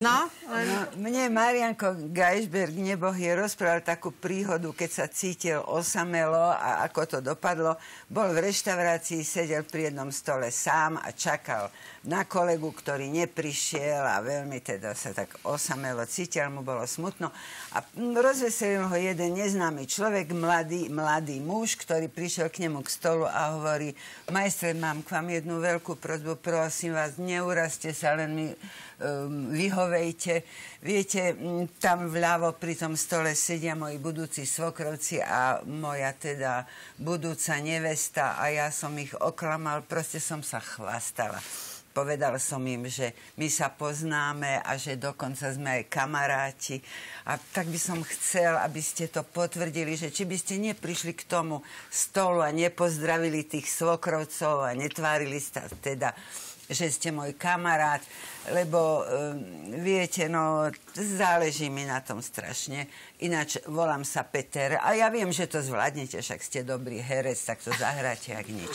No, No, mne Marianko Geisberg nebohie rozprával takú príhodu, keď sa cítil osamelo a ako to dopadlo. Bol v reštaurácii, sedel pri jednom stole sám a čakal na kolegu, ktorý neprišiel a veľmi teda sa tak osamelo cítil, mu bolo smutno. A rozveselil ho jeden neznámy človek, mladý, mladý muž, ktorý prišiel k nemu k stolu a hovorí, majstre, mám k vám jednu veľkú prozbu, prosím vás, neurazte sa, len mi um, vyhovejte. Viete, tam vľavo pri tom stole sedia moji budúci svokrovci a moja teda budúca nevesta a ja som ich oklamal, proste som sa chvastala. Povedal som im, že my sa poznáme a že dokonca sme aj kamaráti. A tak by som chcel, aby ste to potvrdili, že či by ste neprišli k tomu stolu a nepozdravili tých svokrovcov a netvárili sa teda že ste môj kamarát, lebo um, viete, no záleží mi na tom strašne. Ináč volám sa Peter a ja viem, že to zvládnete, však ste dobrý herec, tak to zahráte, ak nič.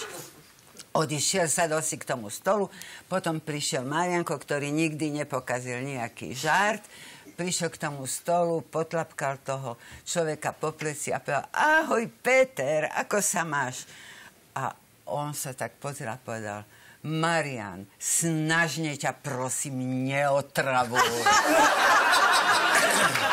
Odišiel sa dosi k tomu stolu, potom prišiel Marianko, ktorý nikdy nepokazil nejaký žart, prišiel k tomu stolu, potlapkal toho človeka po pleci a povedal, ahoj Peter, ako sa máš? A on sa tak pozrel a povedal, Marian, snažne ťa prosím neotravuj.